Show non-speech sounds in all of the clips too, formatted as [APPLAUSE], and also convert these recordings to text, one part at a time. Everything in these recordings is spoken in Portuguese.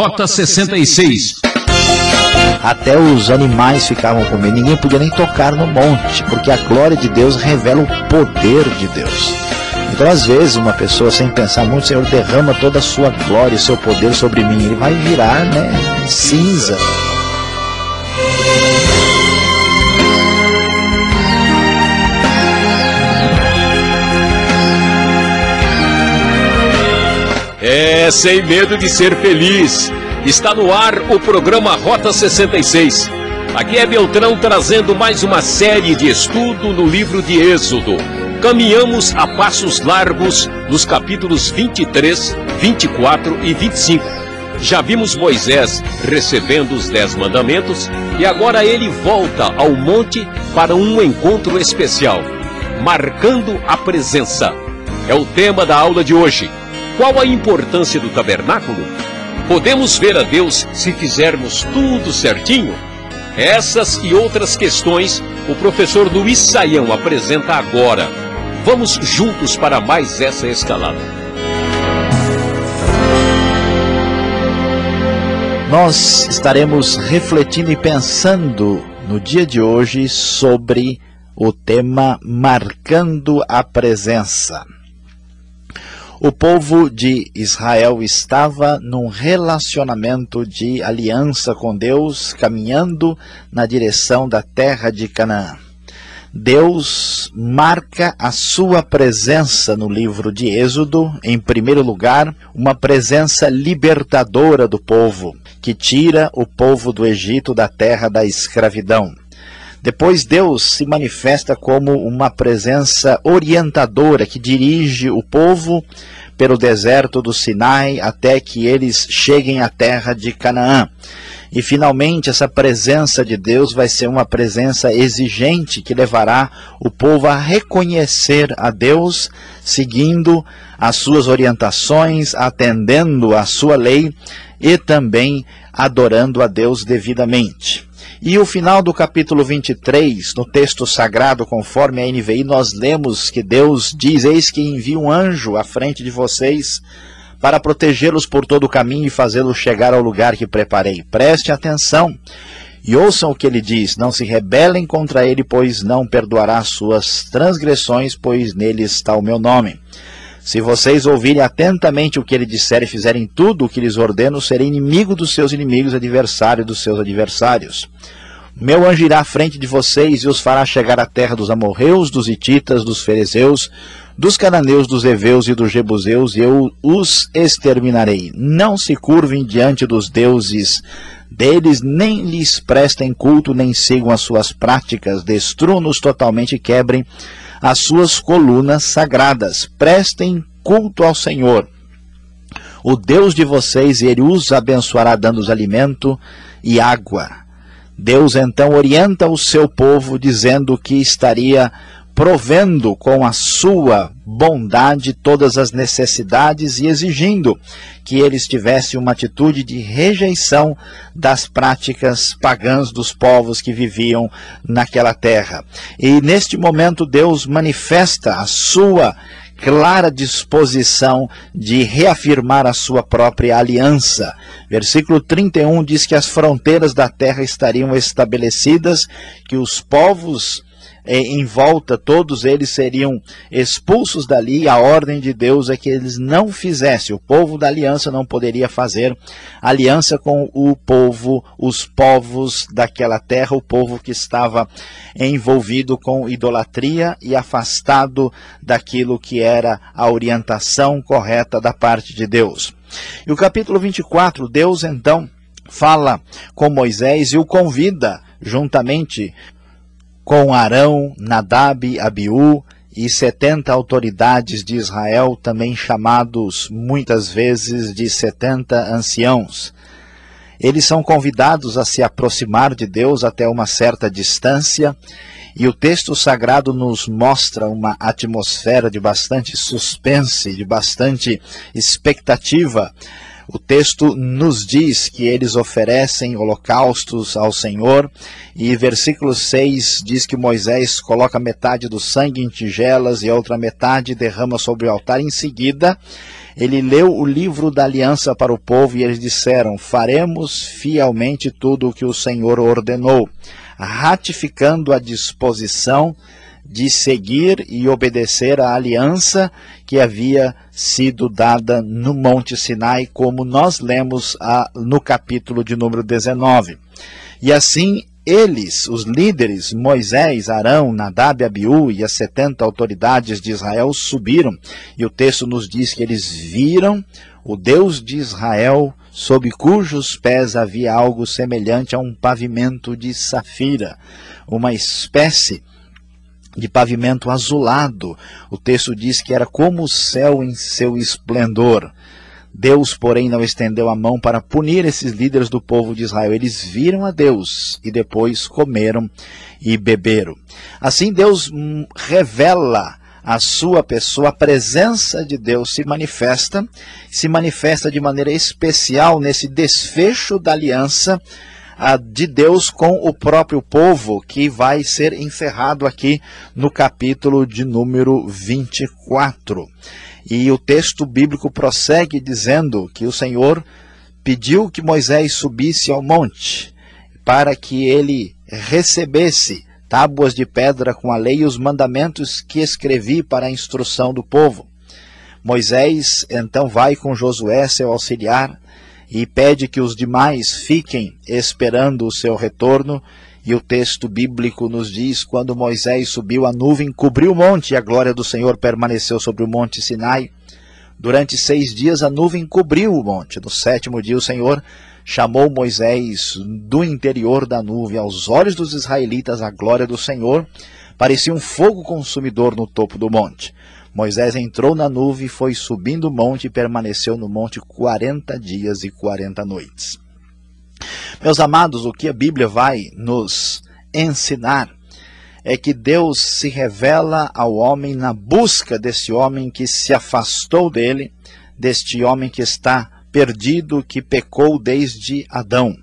Rota 66. Até os animais ficavam com medo, ninguém podia nem tocar no monte, porque a glória de Deus revela o poder de Deus. Então, às vezes, uma pessoa sem pensar muito, Senhor, derrama toda a sua glória e seu poder sobre mim, ele vai virar, né, cinza. É, sem medo de ser feliz. Está no ar o programa Rota 66. Aqui é Beltrão trazendo mais uma série de estudo no livro de Êxodo. Caminhamos a passos largos nos capítulos 23, 24 e 25. Já vimos Moisés recebendo os Dez Mandamentos e agora ele volta ao monte para um encontro especial, marcando a presença. É o tema da aula de hoje. Qual a importância do tabernáculo? Podemos ver a Deus se fizermos tudo certinho? Essas e outras questões o professor Luiz Saião apresenta agora. Vamos juntos para mais essa escalada. Nós estaremos refletindo e pensando no dia de hoje sobre o tema Marcando a Presença. O povo de Israel estava num relacionamento de aliança com Deus, caminhando na direção da terra de Canaã. Deus marca a sua presença no livro de Êxodo, em primeiro lugar, uma presença libertadora do povo, que tira o povo do Egito da terra da escravidão. Depois Deus se manifesta como uma presença orientadora que dirige o povo pelo deserto do Sinai até que eles cheguem à terra de Canaã. E finalmente essa presença de Deus vai ser uma presença exigente que levará o povo a reconhecer a Deus, seguindo as suas orientações, atendendo a sua lei e também adorando a Deus devidamente. E o final do capítulo 23, no texto sagrado, conforme a NVI, nós lemos que Deus diz: Eis que envia um anjo à frente de vocês para protegê-los por todo o caminho e fazê-los chegar ao lugar que preparei. Preste atenção e ouçam o que ele diz: Não se rebelem contra ele, pois não perdoará suas transgressões, pois nele está o meu nome. Se vocês ouvirem atentamente o que ele disser e fizerem tudo o que lhes ordeno, serei inimigo dos seus inimigos, adversário dos seus adversários. Meu anjo irá à frente de vocês e os fará chegar à terra dos amorreus, dos hititas, dos ferezeus, dos cananeus, dos heveus e dos jebuseus, e eu os exterminarei. Não se curvem diante dos deuses deles, nem lhes prestem culto, nem sigam as suas práticas. Destruam-nos totalmente e quebrem as suas colunas sagradas. Prestem culto ao Senhor, o Deus de vocês, ele os abençoará dando-os alimento e água. Deus então orienta o seu povo dizendo que estaria provendo com a sua bondade todas as necessidades e exigindo que eles tivessem uma atitude de rejeição das práticas pagãs dos povos que viviam naquela terra. E neste momento Deus manifesta a sua clara disposição de reafirmar a sua própria aliança. Versículo 31 diz que as fronteiras da terra estariam estabelecidas, que os povos em volta, todos eles seriam expulsos dali. A ordem de Deus é que eles não fizessem. O povo da aliança não poderia fazer aliança com o povo, os povos daquela terra, o povo que estava envolvido com idolatria e afastado daquilo que era a orientação correta da parte de Deus. E o capítulo 24, Deus então fala com Moisés e o convida juntamente com Arão, Nadab, Abiú e setenta autoridades de Israel, também chamados muitas vezes de setenta anciãos. Eles são convidados a se aproximar de Deus até uma certa distância, e o texto sagrado nos mostra uma atmosfera de bastante suspense, de bastante expectativa, o texto nos diz que eles oferecem holocaustos ao Senhor, e versículo 6 diz que Moisés coloca metade do sangue em tigelas e a outra metade derrama sobre o altar. Em seguida, ele leu o livro da aliança para o povo e eles disseram: Faremos fielmente tudo o que o Senhor ordenou, ratificando a disposição de seguir e obedecer à aliança que havia sido dada no Monte Sinai, como nós lemos a, no capítulo de número 19. E assim eles, os líderes, Moisés, Arão, Nadab, Abiú e as setenta autoridades de Israel subiram, e o texto nos diz que eles viram o Deus de Israel, sob cujos pés havia algo semelhante a um pavimento de safira, uma espécie de pavimento azulado. O texto diz que era como o céu em seu esplendor. Deus, porém, não estendeu a mão para punir esses líderes do povo de Israel. Eles viram a Deus e depois comeram e beberam. Assim, Deus hum, revela a sua pessoa, a presença de Deus se manifesta, se manifesta de maneira especial nesse desfecho da aliança de Deus com o próprio povo, que vai ser encerrado aqui no capítulo de número 24. E o texto bíblico prossegue dizendo que o Senhor pediu que Moisés subisse ao monte para que ele recebesse tábuas de pedra com a lei e os mandamentos que escrevi para a instrução do povo. Moisés então vai com Josué, seu auxiliar, e pede que os demais fiquem esperando o seu retorno. E o texto bíblico nos diz: quando Moisés subiu, a nuvem cobriu o monte e a glória do Senhor permaneceu sobre o monte Sinai. Durante seis dias a nuvem cobriu o monte. No sétimo dia, o Senhor chamou Moisés do interior da nuvem. Aos olhos dos israelitas, a glória do Senhor parecia um fogo consumidor no topo do monte. Moisés entrou na nuvem, foi subindo o monte e permaneceu no monte 40 dias e 40 noites. Meus amados, o que a Bíblia vai nos ensinar é que Deus se revela ao homem na busca desse homem que se afastou dele, deste homem que está perdido, que pecou desde Adão.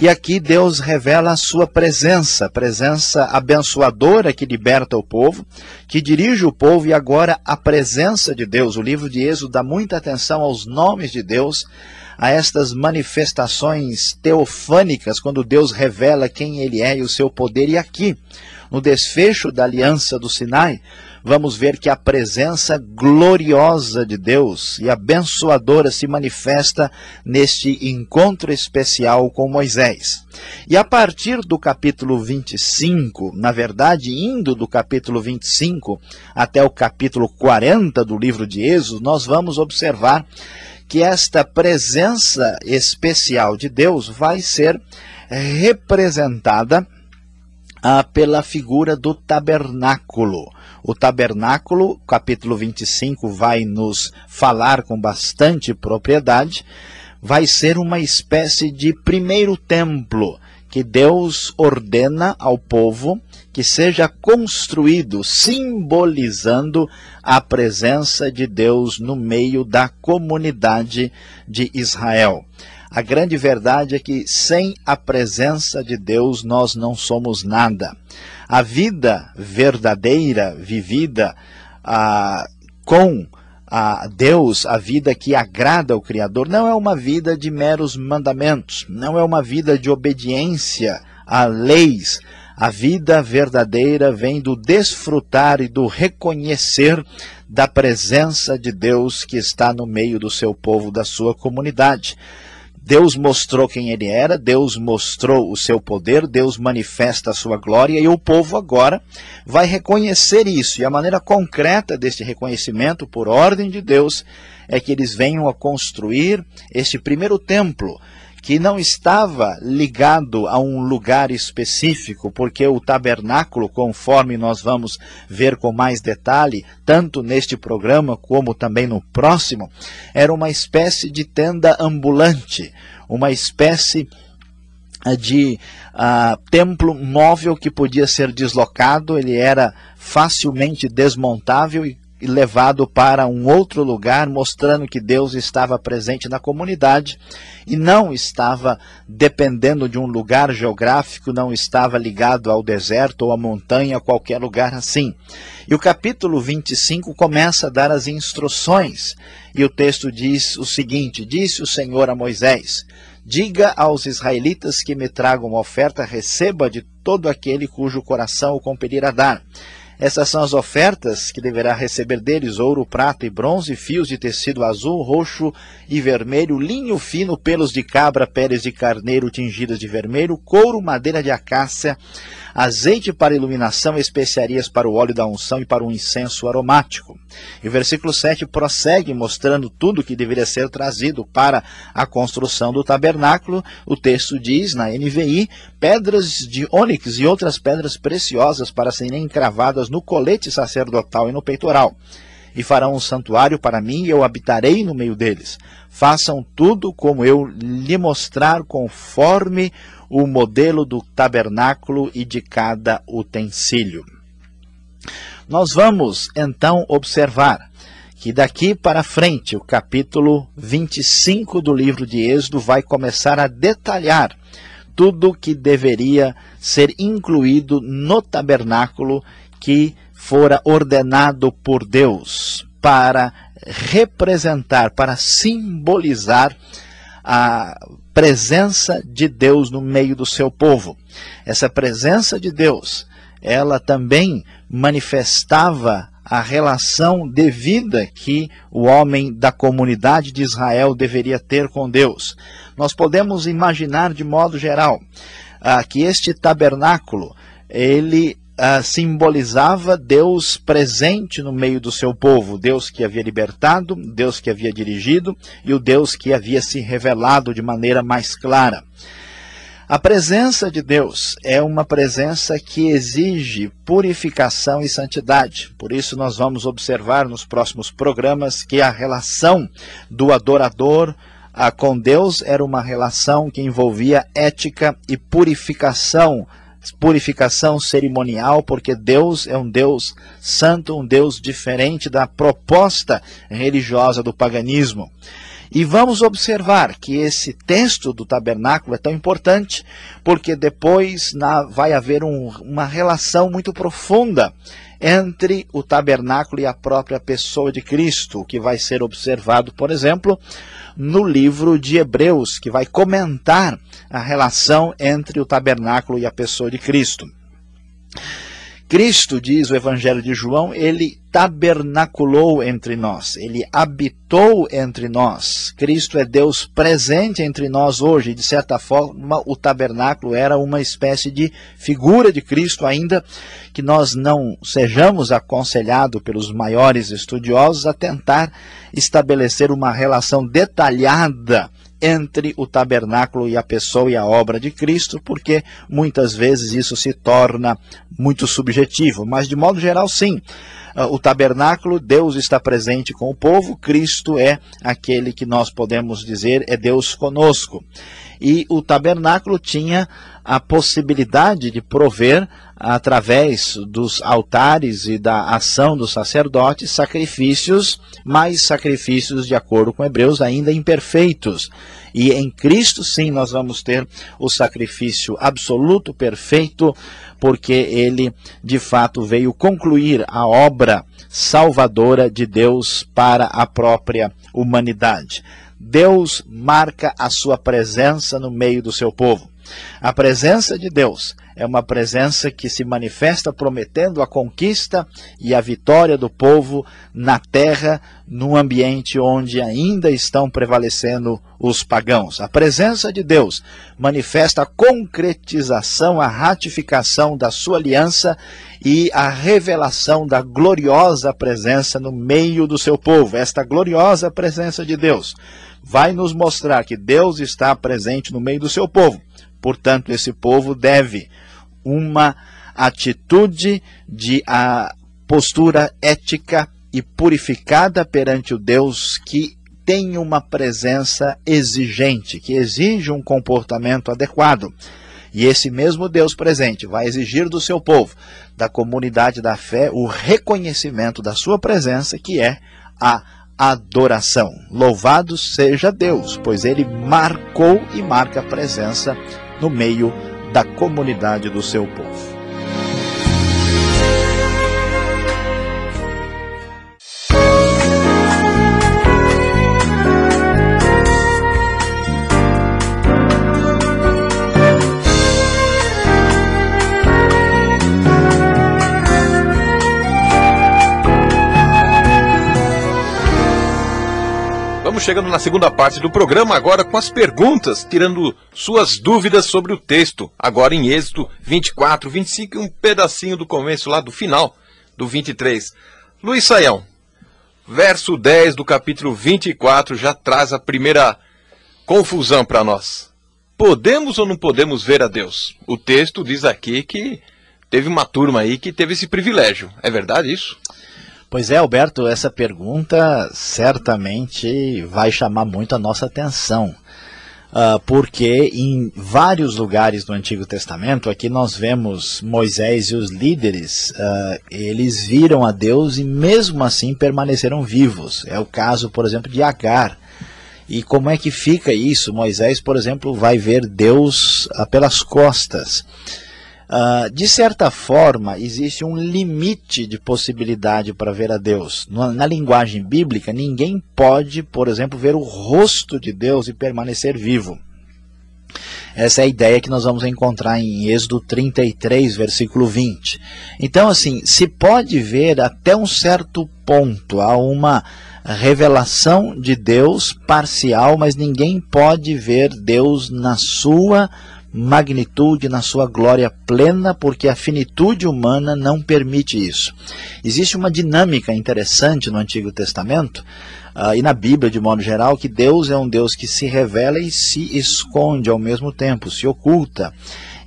E aqui Deus revela a sua presença, presença abençoadora que liberta o povo, que dirige o povo e agora a presença de Deus. O livro de Êxodo dá muita atenção aos nomes de Deus, a estas manifestações teofânicas, quando Deus revela quem ele é e o seu poder. E aqui, no desfecho da aliança do Sinai, vamos ver que a presença gloriosa de Deus e abençoadora se manifesta neste encontro especial com Moisés. E a partir do capítulo 25, na verdade, indo do capítulo 25 até o capítulo 40 do livro de Êxodo, nós vamos observar que esta presença especial de Deus vai ser representada ah, pela figura do tabernáculo. O tabernáculo, capítulo 25, vai nos falar com bastante propriedade, vai ser uma espécie de primeiro templo que Deus ordena ao povo que seja construído, simbolizando a presença de Deus no meio da comunidade de Israel. A grande verdade é que sem a presença de Deus nós não somos nada. A vida verdadeira, vivida ah, com a Deus, a vida que agrada ao Criador, não é uma vida de meros mandamentos, não é uma vida de obediência a leis. A vida verdadeira vem do desfrutar e do reconhecer da presença de Deus que está no meio do seu povo, da sua comunidade. Deus mostrou quem ele era, Deus mostrou o seu poder, Deus manifesta a sua glória e o povo agora vai reconhecer isso. E a maneira concreta deste reconhecimento, por ordem de Deus, é que eles venham a construir este primeiro templo, que não estava ligado a um lugar específico, porque o tabernáculo, conforme nós vamos ver com mais detalhe, tanto neste programa como também no próximo, era uma espécie de tenda ambulante, uma espécie ah, de uh, templo móvel que podia ser deslocado, ele era facilmente desmontável e levado para um outro lugar, mostrando que Deus estava presente na comunidade e não estava dependendo de um lugar geográfico, não estava ligado ao deserto ou à montanha, qualquer lugar assim. E o capítulo 25 começa a dar as instruções, e o texto diz o seguinte: Disse o Senhor a Moisés: Diga aos israelitas que me tragam oferta, receba de todo aquele cujo coração o compelir a dar. Essas são as ofertas que deverá receber deles: ouro, prata e bronze, fios de tecido azul, roxo e vermelho, linho fino, pelos de cabra, peles de carneiro tingidas de vermelho, couro, madeira de acácia, azeite para iluminação, especiarias para o óleo da unção e para o incenso aromático. E o versículo 7 prossegue mostrando tudo que deveria ser trazido para a construção do tabernáculo. O texto diz, na NVI, pedras de ônix e outras pedras preciosas para serem encravadas no colete sacerdotal e no peitoral e farão um santuário para mim, e eu habitarei no meio deles. Façam tudo como eu lhe mostrar, conforme o modelo do tabernáculo e de cada utensílio. Nós vamos então observar que daqui para frente, o capítulo 25 do livro de Êxodo vai começar a detalhar tudo que deveria ser incluído no tabernáculo que fora ordenado por Deus para representar, para simbolizar a presença de Deus no meio do seu povo. Essa presença de Deus, ela também manifestava a relação devida que o homem da comunidade de Israel deveria ter com Deus. Nós podemos imaginar de modo geral ah, que este tabernáculo ele uh, simbolizava Deus presente no meio do seu povo, Deus que havia libertado, Deus que havia dirigido e o Deus que havia se revelado de maneira mais clara. A presença de Deus é uma presença que exige purificação e santidade. Por isso, nós vamos observar nos próximos programas que a relação do adorador ah, com Deus era uma relação que envolvia ética e purificação purificação cerimonial, porque Deus é um Deus santo, um Deus diferente da proposta religiosa do paganismo. E vamos observar que esse texto do tabernáculo é tão importante, porque depois na, vai haver um, uma relação muito profunda entre o tabernáculo e a própria pessoa de Cristo, que vai ser observado, por exemplo, no livro de Hebreus, que vai comentar a relação entre o tabernáculo e a pessoa de Cristo. Cristo, diz o Evangelho de João, ele tabernaculou entre nós, ele habitou entre nós. Cristo é Deus presente entre nós hoje. De certa forma, o tabernáculo era uma espécie de figura de Cristo, ainda que nós não sejamos aconselhados pelos maiores estudiosos a tentar estabelecer uma relação detalhada entre o tabernáculo e a pessoa e a obra de Cristo, porque muitas vezes isso se torna muito subjetivo, mas de modo geral, sim. Ah, o tabernáculo, Deus está presente com o povo, Cristo é aquele que nós podemos dizer é Deus conosco. E o tabernáculo tinha a possibilidade de prover, através dos altares e da ação dos sacerdotes, sacrifícios, mais sacrifícios, de acordo com Hebreus, ainda imperfeitos. E em Cristo, sim, nós vamos ter o sacrifício absoluto, perfeito, porque ele, de fato, veio concluir a obra salvadora de Deus para a própria humanidade. Deus marca a sua presença no meio do seu povo. A presença de Deus é uma presença que se manifesta prometendo a conquista e a vitória do povo na terra, num ambiente onde ainda estão prevalecendo os pagãos. A presença de Deus manifesta a concretização, a ratificação da sua aliança e a revelação da gloriosa presença no meio do seu povo. Esta gloriosa presença de Deus vai nos mostrar que Deus está presente no meio do seu povo. Portanto, esse povo deve uma atitude de a postura ética e purificada perante o Deus que tem uma presença exigente, que exige um comportamento adequado. E esse mesmo Deus presente vai exigir do seu povo, da comunidade da fé, o reconhecimento da sua presença, que é a adoração. Louvado seja Deus, pois ele marcou e marca a presença no meio da comunidade do seu povo. Estamos chegando na segunda parte do programa, agora com as perguntas, tirando suas dúvidas sobre o texto. Agora em Êxodo 24, 25 e um pedacinho do começo lá do final do 23. Luiz Saião, verso 10 do capítulo 24 já traz a primeira confusão para nós. Podemos ou não podemos ver a Deus? O texto diz aqui que teve uma turma aí que teve esse privilégio. É verdade isso? Pois é, Alberto, essa pergunta certamente vai chamar muito a nossa atenção. Uh, porque em vários lugares do Antigo Testamento, aqui nós vemos Moisés e os líderes, uh, eles viram a Deus e mesmo assim permaneceram vivos. É o caso, por exemplo, de Agar. E como é que fica isso? Moisés, por exemplo, vai ver Deus uh, pelas costas. Uh, de certa forma, existe um limite de possibilidade para ver a Deus. Na, na, linguagem bíblica, ninguém pode, por exemplo, ver o rosto de Deus e permanecer vivo. Essa é a ideia que nós vamos encontrar em Êxodo 33, versículo 20. Então, assim, se pode ver até um certo ponto, há uma revelação de Deus parcial, mas ninguém pode ver Deus na sua magnitude, na sua glória plena, porque a finitude humana não permite isso. Existe uma dinâmica interessante no Antigo Testamento uh, e na Bíblia de modo geral, que Deus é um Deus que se revela e se esconde ao mesmo tempo, se oculta.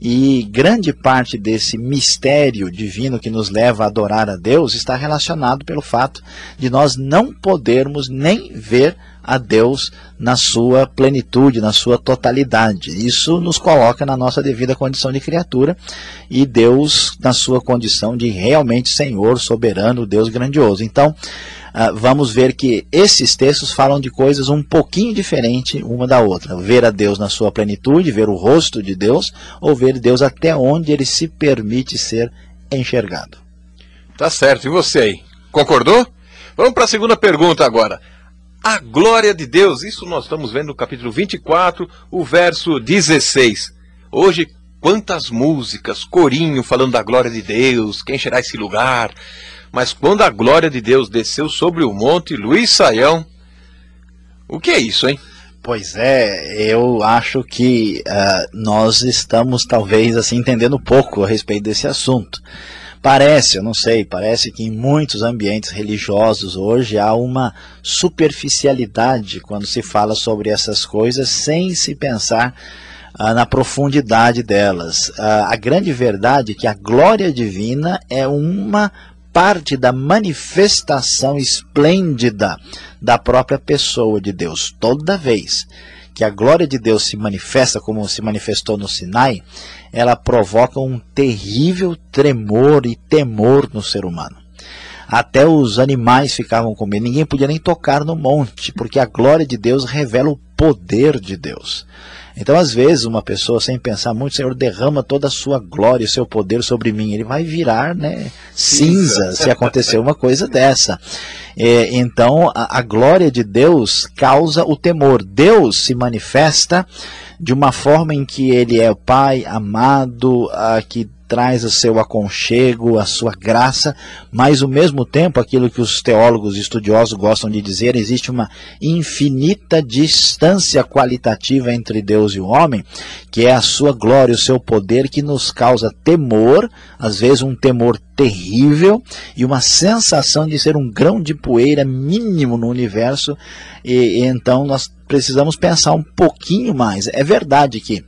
E grande parte desse mistério divino que nos leva a adorar a Deus está relacionado pelo fato de nós não podermos nem ver a Deus na sua plenitude, na sua totalidade. Isso nos coloca na nossa devida condição de criatura e Deus na sua condição de realmente Senhor, soberano, Deus grandioso. Então, Uh, vamos ver que esses textos falam de coisas um pouquinho diferentes uma da outra. Ver a Deus na sua plenitude, ver o rosto de Deus, ou ver Deus até onde ele se permite ser enxergado. Tá certo. E você aí? Concordou? Vamos para a segunda pergunta agora a glória de Deus. Isso nós estamos vendo no capítulo 24, o verso 16. Hoje, quantas músicas, corinho falando da glória de Deus, quem será esse lugar? Mas quando a glória de Deus desceu sobre o monte, Luiz Saião, o que é isso, hein? Pois é, eu acho que uh, nós estamos talvez assim entendendo pouco a respeito desse assunto. Parece, eu não sei, parece que em muitos ambientes religiosos hoje há uma superficialidade quando se fala sobre essas coisas sem se pensar ah, na profundidade delas. Ah, a grande verdade é que a glória divina é uma parte da manifestação esplêndida da própria pessoa de Deus. Toda vez que a glória de Deus se manifesta como se manifestou no Sinai, ela provoca um terrível tremor e temor no ser humano. Até os animais ficavam com medo, ninguém podia nem tocar no monte, porque a glória de Deus revela o poder de Deus. Então, às vezes, uma pessoa, sem pensar muito, Senhor, derrama toda a sua glória, o seu poder sobre mim. Ele vai virar né, cinza se acontecer uma coisa dessa. É, então, a, a glória de Deus causa o temor. Deus se manifesta de uma forma em que ele é o Pai amado, a, que traz o seu aconchego, a sua graça, mas ao mesmo tempo, aquilo que os teólogos estudiosos gostam de dizer, existe uma infinita distância qualitativa entre Deus e o homem, que é a sua glória, o seu poder, que nos causa temor, às vezes um temor terrível e uma sensação de ser um grão de poeira mínimo no universo, e, e então nós precisamos pensar um pouquinho mais. É verdade que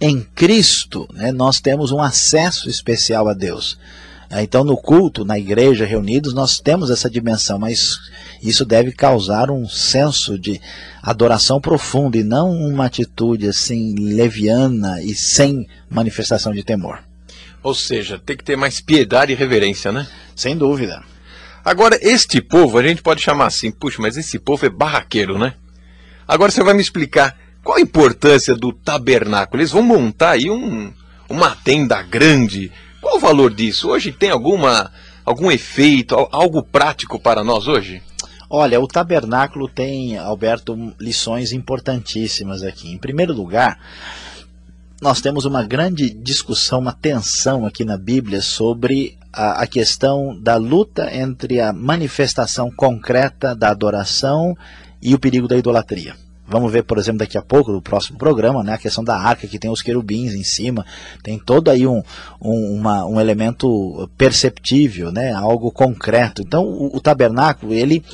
em Cristo, né, nós temos um acesso especial a Deus. Então, no culto, na igreja, reunidos, nós temos essa dimensão, mas isso deve causar um senso de adoração profunda e não uma atitude assim leviana e sem manifestação de temor. Ou seja, tem que ter mais piedade e reverência, né? Sem dúvida. Agora, este povo, a gente pode chamar assim, puxa, mas esse povo é barraqueiro, né? Agora você vai me explicar qual a importância do tabernáculo. Eles vão montar aí um, uma tenda grande qual o valor disso? Hoje tem alguma algum efeito, algo prático para nós hoje? Olha, o tabernáculo tem, Alberto, lições importantíssimas aqui. Em primeiro lugar, nós temos uma grande discussão, uma tensão aqui na Bíblia sobre a, a, questão da luta entre a manifestação concreta da adoração e o perigo da idolatria. Vamos ver, por exemplo, daqui a pouco, no próximo programa, né, a questão da arca, que tem os querubins em cima, tem todo aí um, um, uma, um elemento perceptível, né, algo concreto. Então, o, o tabernáculo, ele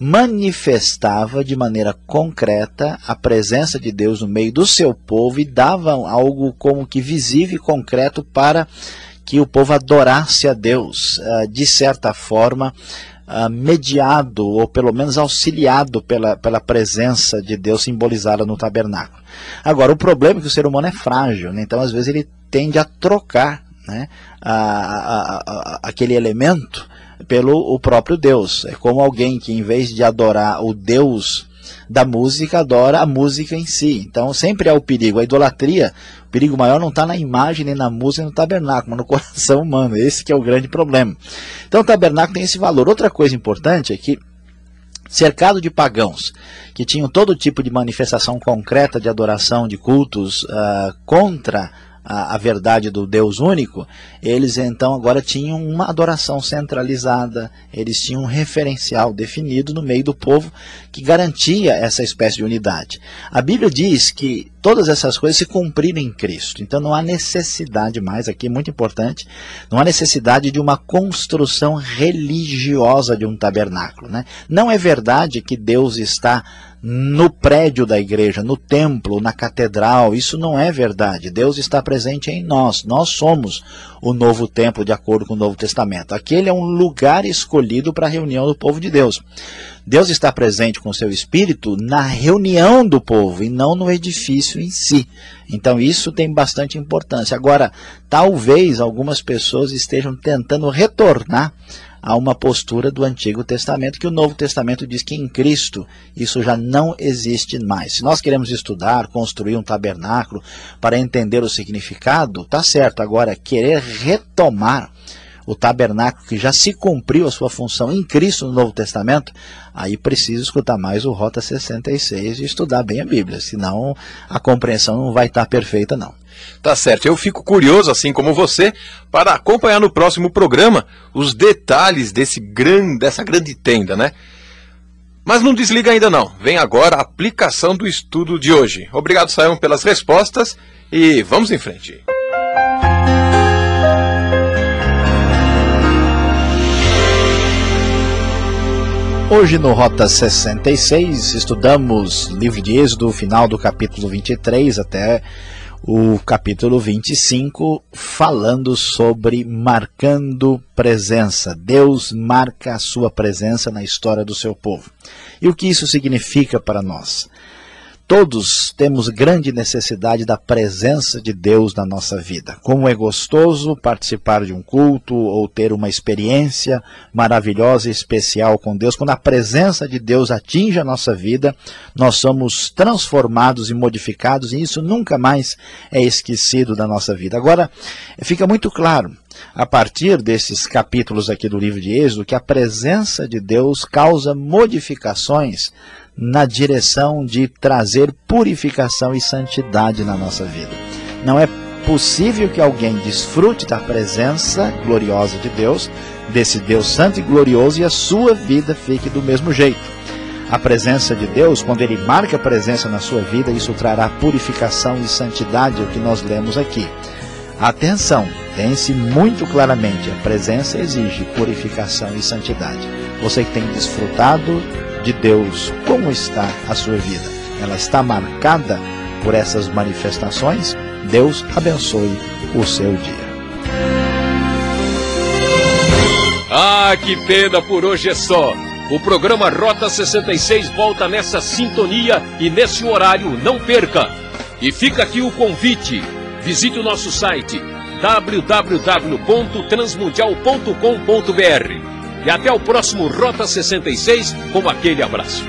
manifestava de maneira concreta a presença de Deus no meio do seu povo e dava algo como que visível e concreto para que o povo adorasse a Deus, ah, de certa forma, uh, mediado ou pelo menos auxiliado pela, pela presença de Deus simbolizada no tabernáculo. Agora, o problema é que o ser humano é frágil, né? então às vezes ele tende a trocar né, a, a, a, aquele elemento pelo o próprio Deus. É como alguém que em vez de adorar o Deus da música adora a música em si. Então sempre há o perigo. A idolatria, o perigo maior não está na imagem, nem na música, nem no tabernáculo, mas no [LAUGHS] coração humano. Esse que é o grande problema. Então o tabernáculo tem esse valor. Outra coisa importante é que cercado de pagãos, que tinham todo tipo de manifestação concreta de adoração, de cultos uh, contra a, a, verdade do Deus único, eles então agora tinham uma adoração centralizada, eles tinham um referencial definido no meio do povo que garantia essa espécie de unidade. A Bíblia diz que todas essas coisas se cumpriram em Cristo, então não há necessidade mais, aqui é muito importante, não há necessidade de uma construção religiosa de um tabernáculo. Né? Não é verdade que Deus está no prédio da igreja, no templo, na catedral. Isso não é verdade. Deus está presente em nós. Nós somos o novo templo, de acordo com o Novo Testamento. Aquele é um lugar escolhido para a reunião do povo de Deus. Deus está presente com seu espírito na reunião do povo e não no edifício em si. Então isso tem bastante importância. Agora, talvez algumas pessoas estejam tentando retornar a uma postura do Antigo Testamento, que o Novo Testamento diz que em Cristo isso já não existe mais. Se nós queremos estudar, construir um tabernáculo para entender o significado, tá certo. Agora, querer retomar o tabernáculo que já se cumpriu a sua função em Cristo no Novo Testamento, aí precisa escutar mais o Rota 66 e estudar bem a Bíblia, senão a compreensão não vai estar perfeita não. Tá certo, eu fico curioso, assim como você, para acompanhar no próximo programa os detalhes desse grande, dessa grande tenda, né? Mas não desliga ainda não. Vem agora a aplicação do estudo de hoje. Obrigado, Sayão, pelas respostas e vamos em frente. Hoje no Rota 66 estudamos livro de Êxodo, final do capítulo 23 até o capítulo 25, falando sobre marcando presença. Deus marca a sua presença na história do seu povo. E o que isso significa para nós? Todos temos grande necessidade da presença de Deus na nossa vida. Como é gostoso participar de um culto ou ter uma experiência maravilhosa e especial com Deus. Quando a presença de Deus atinge a nossa vida, nós somos transformados e modificados e isso nunca mais é esquecido da nossa vida. Agora, fica muito claro a partir desses capítulos aqui do livro de Êxodo que a presença de Deus causa modificações na direção de trazer purificação e santidade na nossa vida. Não é possível que alguém desfrute da presença gloriosa de Deus, desse Deus santo e glorioso, e a sua vida fique do mesmo jeito. A presença de Deus, quando Ele marca a presença na sua vida, isso trará purificação e santidade, é o que nós lemos aqui. Atenção, pense muito claramente, a presença exige purificação e santidade. Você que tem desfrutado de Deus, como está a sua vida? Ela está marcada por essas manifestações? Deus abençoe o seu dia. Ah, que pena por hoje é só. O programa Rota 66 volta nessa sintonia e nesse horário, não perca. E fica aqui o convite. Visite o nosso site www.transmundial.com.br. E até o próximo Rota 66 com aquele abraço.